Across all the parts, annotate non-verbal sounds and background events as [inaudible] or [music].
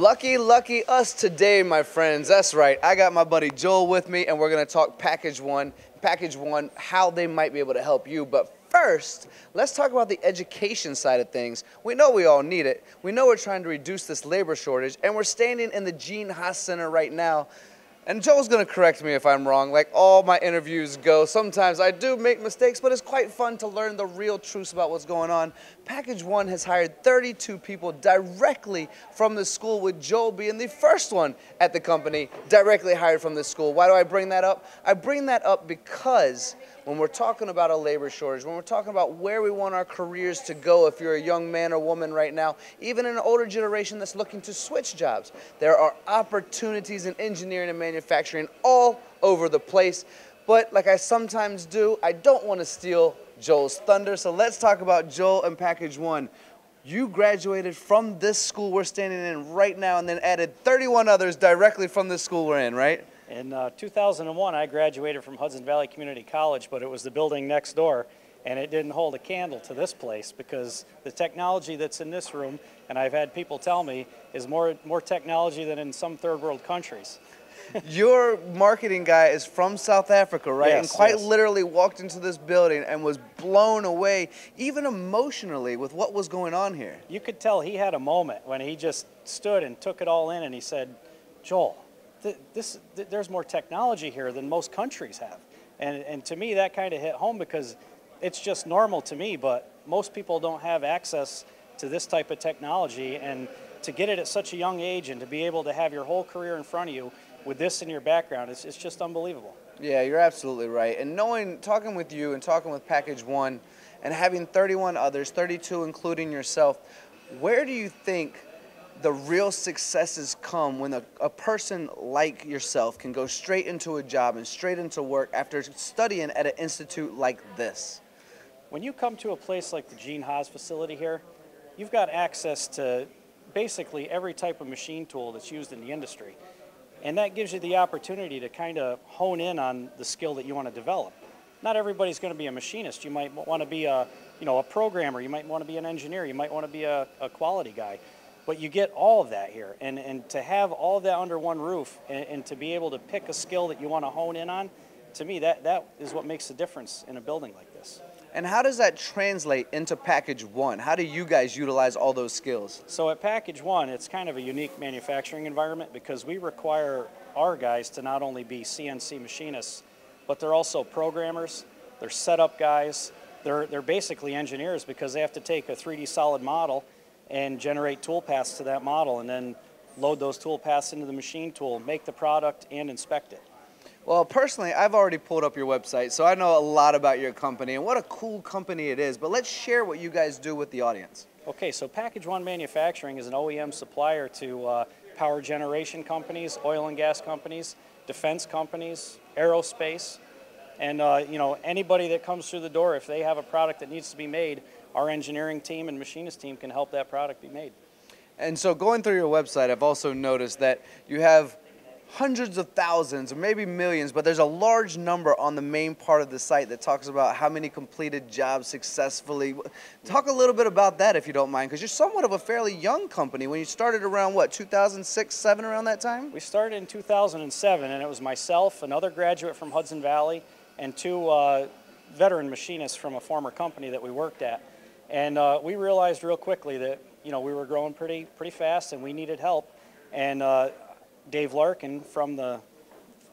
Lucky, lucky us today, my friends. That's right. I got my buddy Joel with me, and we're going to talk Package One. Package One, how they might be able to help you. But first, let's talk about the education side of things. We know we all need it. We know we're trying to reduce this labor shortage, and we're standing in the Gene Haas Center right now and Joel's gonna correct me if I'm wrong, like all my interviews go. Sometimes I do make mistakes, but it's quite fun to learn the real truths about what's going on. Package One has hired 32 people directly from the school, with Joel being the first one at the company directly hired from the school. Why do I bring that up? I bring that up because when we're talking about a labor shortage, when we're talking about where we want our careers to go if you're a young man or woman right now, even an older generation that's looking to switch jobs, there are opportunities in engineering and manufacturing all over the place. But like I sometimes do, I don't want to steal Joel's thunder. So let's talk about Joel and Package One. You graduated from this school we're standing in right now and then added 31 others directly from this school we're in, right? In uh, 2001, I graduated from Hudson Valley Community College, but it was the building next door, and it didn't hold a candle to this place because the technology that's in this room, and I've had people tell me, is more, more technology than in some third world countries. [laughs] Your marketing guy is from South Africa, right? Yes, and quite yes. literally walked into this building and was blown away, even emotionally, with what was going on here. You could tell he had a moment when he just stood and took it all in and he said, Joel, th- this, th- there's more technology here than most countries have. And, and to me, that kind of hit home because it's just normal to me, but most people don't have access to this type of technology. And to get it at such a young age and to be able to have your whole career in front of you with this in your background, it's, it's just unbelievable. Yeah, you're absolutely right. And knowing, talking with you and talking with Package One and having 31 others, 32 including yourself, where do you think the real successes come when a, a person like yourself can go straight into a job and straight into work after studying at an institute like this? When you come to a place like the Gene Haas facility here, you've got access to basically every type of machine tool that's used in the industry. And that gives you the opportunity to kind of hone in on the skill that you want to develop. Not everybody's going to be a machinist. You might want to be a, you know, a programmer. You might want to be an engineer. You might want to be a, a quality guy. But you get all of that here. And, and to have all of that under one roof and, and to be able to pick a skill that you want to hone in on, to me, that, that is what makes the difference in a building like this. And how does that translate into Package One? How do you guys utilize all those skills? So at Package One, it's kind of a unique manufacturing environment because we require our guys to not only be CNC machinists, but they're also programmers, they're setup guys, they're, they're basically engineers because they have to take a 3D solid model and generate tool paths to that model and then load those tool paths into the machine tool, make the product, and inspect it. Well, personally, I've already pulled up your website, so I know a lot about your company and what a cool company it is. But let's share what you guys do with the audience. Okay, so Package One Manufacturing is an OEM supplier to uh, power generation companies, oil and gas companies, defense companies, aerospace, and uh, you know anybody that comes through the door. If they have a product that needs to be made, our engineering team and machinist team can help that product be made. And so, going through your website, I've also noticed that you have hundreds of thousands or maybe millions, but there's a large number on the main part of the site that talks about how many completed jobs successfully. Talk a little bit about that if you don't mind, because you're somewhat of a fairly young company. When you started around what, 2006, 7 around that time? We started in 2007, and it was myself, another graduate from Hudson Valley, and two uh, veteran machinists from a former company that we worked at. And uh, we realized real quickly that you know we were growing pretty pretty fast, and we needed help. And uh, Dave Larkin from the,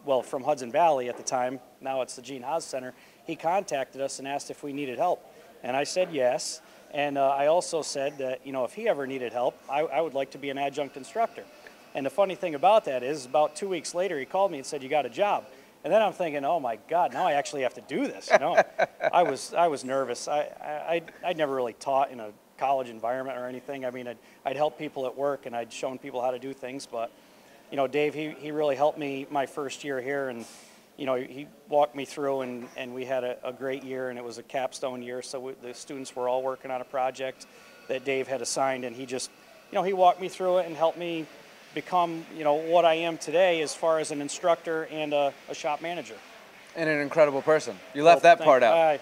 well, from Hudson Valley at the time, now it's the Gene Haas Center, he contacted us and asked if we needed help. And I said yes. And uh, I also said that, you know, if he ever needed help, I, I would like to be an adjunct instructor. And the funny thing about that is, about two weeks later, he called me and said, "You got a job." And then I'm thinking, "Oh my God, now I actually have to do this." You know, I was I was nervous. I I I'd never really taught in a college environment or anything. I mean, I'd, I'd help people at work and I'd shown people how to do things, but you know, Dave, he, he really helped me my first year here, and you know, he walked me through, and, and we had a, a great year, and it was a capstone year. So we, the students were all working on a project that Dave had assigned, and he just, you know, he walked me through it and helped me become, you know, what I am today as far as an instructor and a, a shop manager. And an incredible person. You left Well, that part out. I,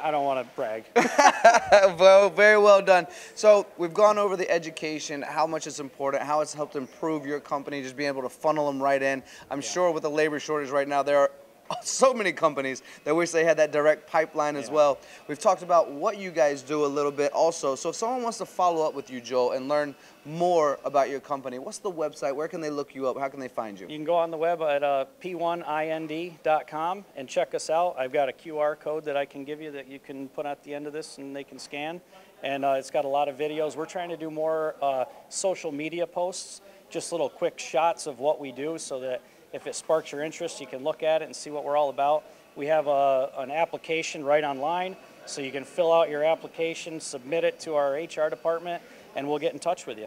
I, don't want to brag. [laughs] well, very well done. So we've gone over the education, how much it's important, how it's helped improve your company, just being able to funnel them right in. I'm sure with the labor shortage right now, there are [laughs] so many companies that wish they had that direct pipeline as Yeah. well. We've talked about what you guys do a little bit also. So if someone wants to follow up with you, Joel, and learn more about your company, what's the website? Where can they look you up? How can they find you? You can go on the web at uh, p1ind.com and check us out. I've got a QR code that I can give you that you can put at the end of this and they can scan. And uh, it's got a lot of videos. We're trying to do more uh, social media posts, just little quick shots of what we do so that if it sparks your interest, you can look at it and see what we're all about. We have a, an application right online, so you can fill out your application, submit it to our HR department, and we'll get in touch with you.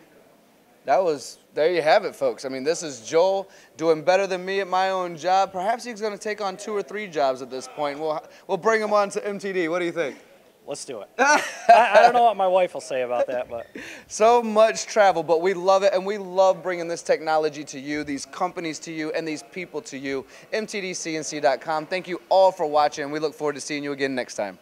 That was, there you have it, folks. I mean, this is Joel doing better than me at my own job. Perhaps he's going to take on two or three jobs at this point. We'll, we'll bring him on to MTD. What do you think? Let's do it. [laughs] I, I don't know what my wife will say about that, but. So much travel, but we love it, and we love bringing this technology to you, these companies to you, and these people to you. MTDCNC.com. Thank you all for watching. We look forward to seeing you again next time.